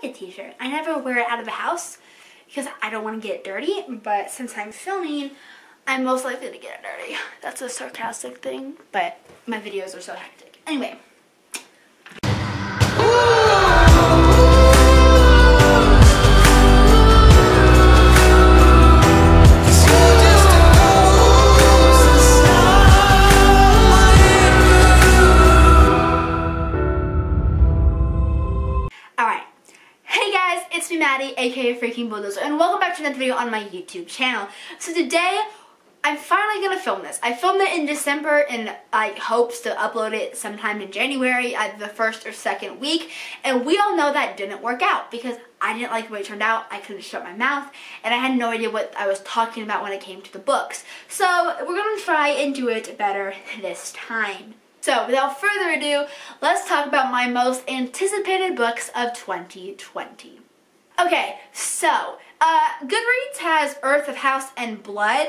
blanket t-shirt. I never wear it out of the house because I don't want to get dirty, but since I'm filming, I'm most likely to get it dirty. That's a sarcastic thing, but my videos are so hectic. Anyway. And welcome back to another video on my YouTube channel. So today, I'm finally gonna film this. I filmed it in December in like hopes to upload it sometime in January at the first or second week, and we all know that didn't work out because I didn't like the way it turned out. I couldn't shut my mouth, and I had no idea what I was talking about when it came to the books. So we're gonna try and do it better this time. So without further ado, let's talk about my most anticipated books of 2020. Okay, so uh, Goodreads has Earth of House and Blood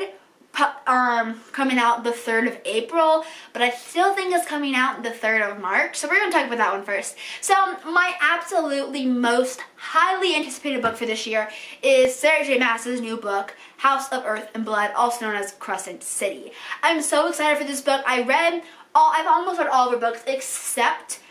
um, coming out the 3rd of April, but I still think it's coming out the 3rd of March, so we're going to talk about that one first. So my absolutely most highly anticipated book for this year is Sarah J Maas's new book, House of Earth and Blood, also known as Crescent City. I'm so excited for this book. I read all, I've almost read all of her books except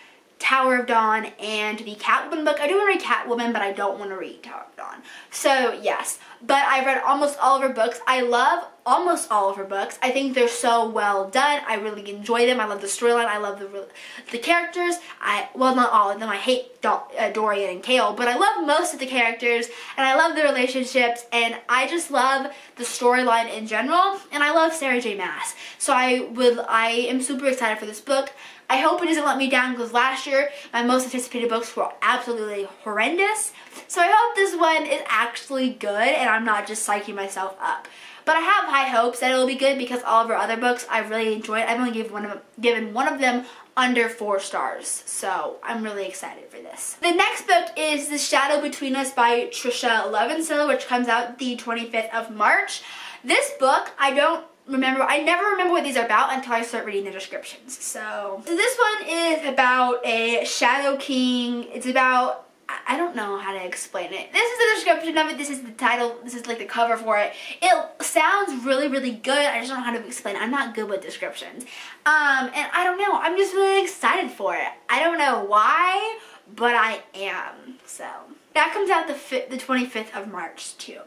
Tower of Dawn and the Catwoman book. I do want to read Catwoman, but I don't want to read Tower of Dawn. So, yes. But I've read almost all of her books. I love almost all of her books. I think they're so well done. I really enjoy them. I love the storyline. I love the the characters. I Well, not all of them. I hate Do uh, Dorian and Chaol, but I love most of the characters, and I love the relationships, and I just love the storyline in general, and I love Sarah J Maas. So I would, I am super excited for this book. I hope it doesn't let me down because last year my most anticipated books were absolutely horrendous. So I hope this one is actually good and I'm not just psyching myself up. But I have high hopes that it'll be good because all of her other books I really enjoyed. I've only given one of them, given one of them under four stars. So I'm really excited for this. The next book is The Shadow Between Us by Tricia Levenseller, which comes out the 25th of March. This book, I don't remember, I never remember what these are about until I start reading the descriptions. So, so this one is about a Shadow King. It's about I don't know how to explain it. This is the description of it. This is the title. This is like the cover for it. It sounds really, really good. I just don't know how to explain it. I'm not good with descriptions. Um, and I don't know. I'm just really excited for it. I don't know why, but I am. So that comes out the, the 25th of March too.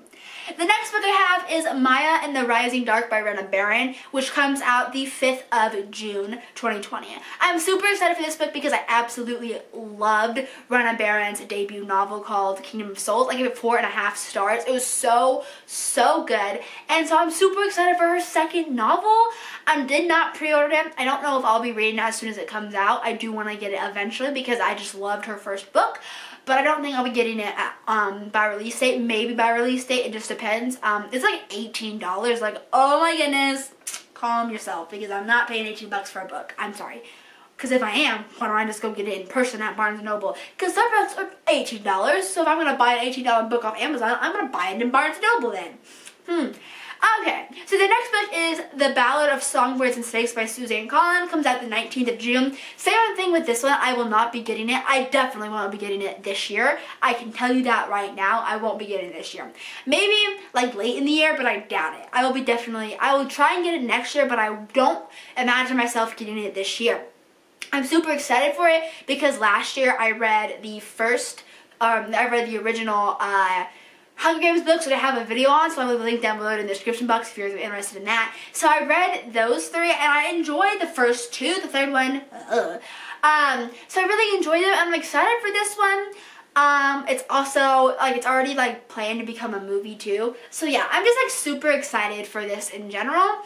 The next book I have is Maya and the Rising Dark by Rena Barron, which comes out the 5th of June 2020. I'm super excited for this book because I absolutely loved Rena Barron's debut novel called Kingdom of Souls. I gave it four and a half stars. It was so, so good. And so I'm super excited for her second novel. I did not pre-order it. I don't know if I'll be reading it as soon as it comes out. I do want to get it eventually because I just loved her first book but I don't think I'll be getting it um, by release date. Maybe by release date, it just depends. Um, it's like $18. Like, oh my goodness, calm yourself because I'm not paying 18 bucks for a book. I'm sorry. Because if I am, why don't I just go get it in person at Barnes & Noble? Because some books are $18, so if I'm going to buy an $18 book off Amazon, I'm going to buy it in Barnes & Noble then. Hmm. Okay, so the next book is The Ballad of Songbirds and Snakes by Suzanne Collins. Comes out the 19th of June. Same thing with this one. I will not be getting it. I definitely won't be getting it this year. I can tell you that right now. I won't be getting it this year. Maybe like late in the year, but I doubt it. I will be definitely, I will try and get it next year, but I don't imagine myself getting it this year. I'm super excited for it because last year I read the first, um, I read the original, uh, Hunger Games books that I have a video on, so I will link down below in the description box if you're interested in that. So I read those three, and I enjoyed the first two. The third one, um, so I really enjoyed them. I'm excited for this one. Um, it's also, like, it's already, like, planned to become a movie, too. So, yeah, I'm just, like, super excited for this in general.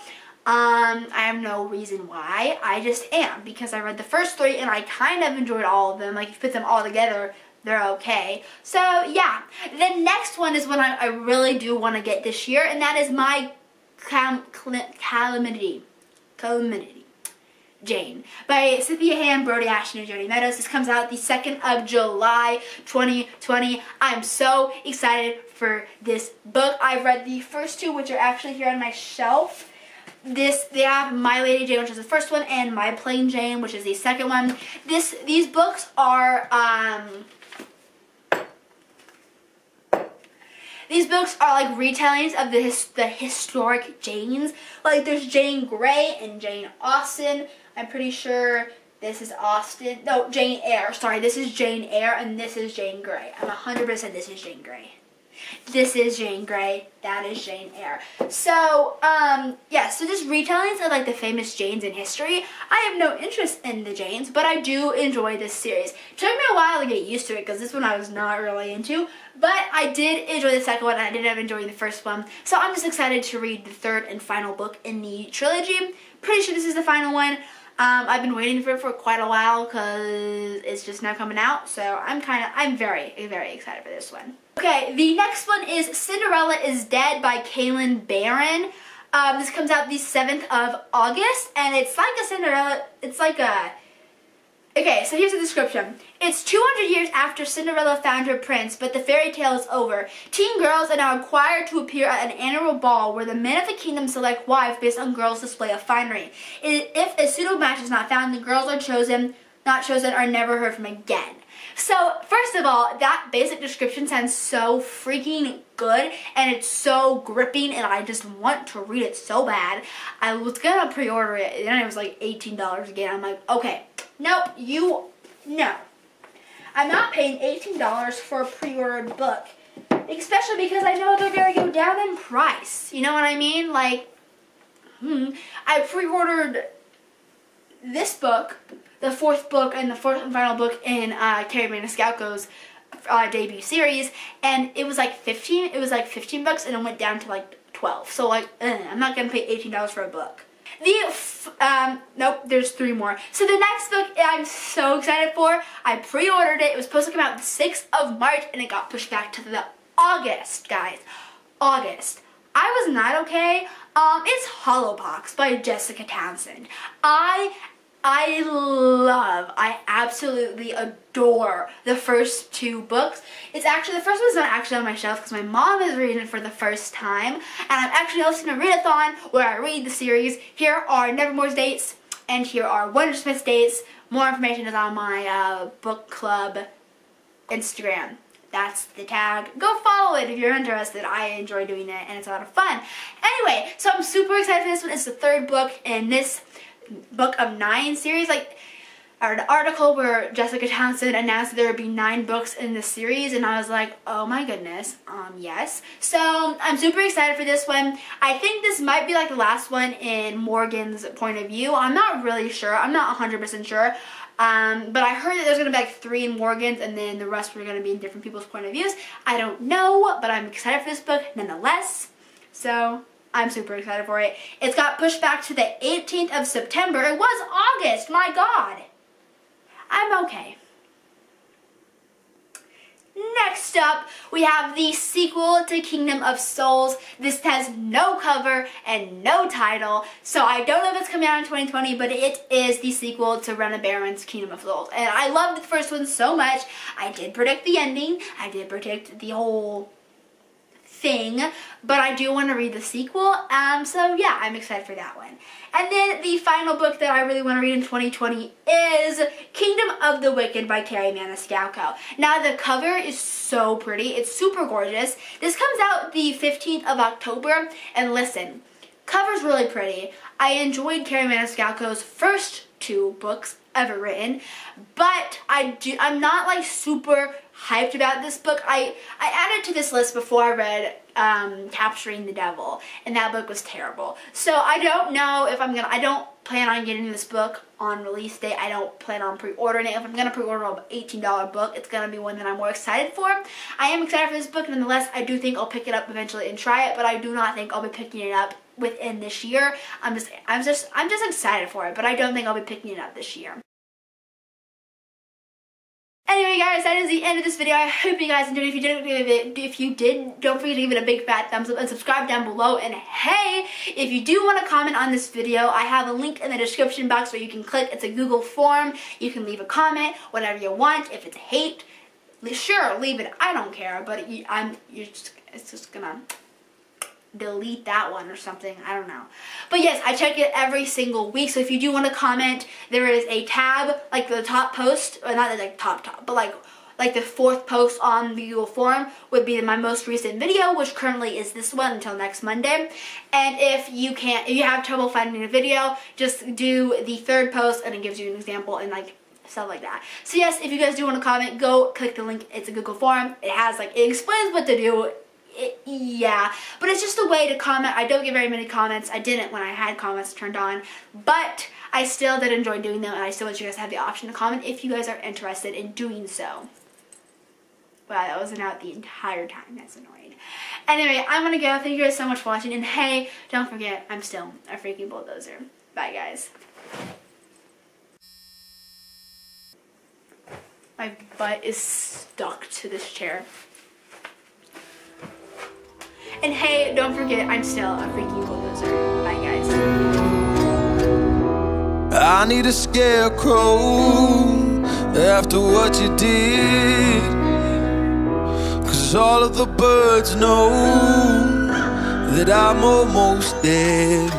Um, I have no reason why. I just am because I read the first three and I kind of enjoyed all of them. Like, you put them all together, they're okay. So yeah, the next one is one I, I really do want to get this year, and that is my calamity, calamity. Jane by Cynthia Hand, Brodi Ashton, and Jodi Meadows. This comes out the 2nd of July 2020. I'm so excited for this book. I've read the first two, which are actually here on my shelf. This they have My Lady Jane, which is the first one, and My Plain Jane, which is the second one. This these books are um These books are like retellings of the his, the historic Janes. Like there's Jane Grey and Jane Austen. I'm pretty sure this is Austen. No, Jane Eyre. Sorry, this is Jane Eyre and this is Jane Grey. I'm 100% this is Jane Grey. This is Jane Grey. That is Jane Eyre. So, um, yeah, so just retellings of like the famous Janes in history. I have no interest in the Janes, but I do enjoy this series. It took me a while to get used to it because this one I was not really into, but I did enjoy the second one and I did end up enjoying the first one. So I'm just excited to read the third and final book in the trilogy. Pretty sure this is the final one. Um, I've been waiting for it for quite a while because it's just now coming out. So I'm kind of, I'm very, very excited for this one. Okay, the next one is Cinderella is Dead by Kalynn Bayron. Um, this comes out the 7th of August, and it's like a Cinderella, it's like a, okay, so here's the description. It's 200 years after Cinderella found her prince, but the fairy tale is over. Teen girls are now required to appear at an annual ball where the men of the kingdom select wives based on girls' display of finery. If a suitable match is not found, the girls are chosen, not chosen, are never heard from again. So, first of all, that basic description sounds so freaking good and it's so gripping and I just want to read it so bad. I was gonna pre-order it and it was like $18 again. I'm like, okay, nope, you, no. I'm not paying $18 for a pre-ordered book. Especially because I know they're gonna go down in price. You know what I mean? Like, hmm, I pre-ordered this book the fourth book and the fourth and final book in uh, Kerri Maniscalco's uh, debut series, and it was like 15. It was like 15 bucks, and it went down to like 12. So like, ugh, I'm not gonna pay 18 dollars for a book. The um, nope, there's three more. So the next book I'm so excited for. I pre-ordered it. It was supposed to come out the 6th of March, and it got pushed back to the August, guys. August. I was not okay. Um, it's Hollowpox by Jessica Townsend. I I love, I absolutely adore the first two books. It's actually, the first one's not actually on my shelf because my mom is reading it for the first time. And I'm actually hosting a readathon where I read the series. Here are Nevermoor's dates and here are Wundersmith's dates. More information is on my uh, book club Instagram. That's the tag. Go follow it if you're interested. I enjoy doing it and it's a lot of fun. Anyway, so I'm super excited for this one. It's the third book in this book of nine series. Like, or an article where Jessica Townsend announced there would be nine books in the series, and I was like, oh my goodness, um, yes. So I'm super excited for this one. I think this might be like the last one in Morrigan's point of view. I'm not really sure. I'm not 100% sure. Um, but I heard that there's going to be like three in Morrigan's and then the rest were going to be in different people's point of views. I don't know, but I'm excited for this book nonetheless. So I'm super excited for it. It's got pushed back to the 18th of September. It was August, my god. I'm okay. Next up, we have the sequel to Kingdom of Souls. This has no cover and no title, so I don't know if it's coming out in 2020, but it is the sequel to Rena Barron's Kingdom of Souls. And I loved the first one so much. I did predict the ending. I did predict the whole thing, but I do want to read the sequel. Um, so yeah, I'm excited for that one. And then the final book that I really want to read in 2020 is Kingdom of the Wicked by Kerri Maniscalco. Now the cover is so pretty. It's super gorgeous. This comes out the 15th of October. And listen, cover's really pretty. I enjoyed Kerri Maniscalco's first two books ever written, but I do, I'm not like super hyped about this book. I, I added to this list before I read um, Capturing the Devil, and that book was terrible. So I don't know if I'm gonna, I don't plan on getting this book on release date. I don't plan on pre-ordering it. If I'm gonna pre-order an $18 book, it's gonna be one that I'm more excited for. I am excited for this book, nonetheless, I do think I'll pick it up eventually and try it, but I do not think I'll be picking it up within this year. I'm just, I'm just, I'm just excited for it, but I don't think I'll be picking it up this year. Anyway guys, that is the end of this video. I hope you guys enjoyed. it. If you didn't it, if you did, don't forget to give it a big fat thumbs up and subscribe down below. And hey, if you do want to comment on this video, I have a link in the description box where you can click. It's a Google form. You can leave a comment, whatever you want. If it's hate, sure, leave it. I don't care, but I'm, you're just, it's just gonna delete that one or something. I don't know. But yes, I check it every single week. So if you do want to comment, there is a tab, like the top post, or not like top top, but like like the fourth post on the Google forum would be my most recent video, which currently is this one until next Monday. And if you can't, if you have trouble finding a video, just do the third post and it gives you an example and like stuff like that. So yes, if you guys do want to comment, go click the link. It's a Google form. It has like, it explains what to do. It, yeah, but it's just a way to comment. I don't get very many comments. I didn't when I had comments turned on, but I still did enjoy doing them, and I still want you guys to have the option to comment if you guys are interested in doing so. Wow, that wasn't out the entire time. That's annoying. Anyway, I'm gonna go. Thank you guys so much for watching, and hey, don't forget, I'm still a freaking bulldozer. Bye, guys. My butt is stuck to this chair. And hey, don't forget, I'm still a freaky bulldozer. Bye, guys. I need a scarecrow after what you did. Cause all of the birds know that I'm almost dead.